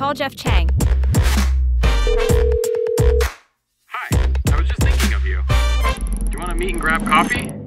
Call Jeff Chang. Hi, I was just thinking of you. Do you want to meet and grab coffee?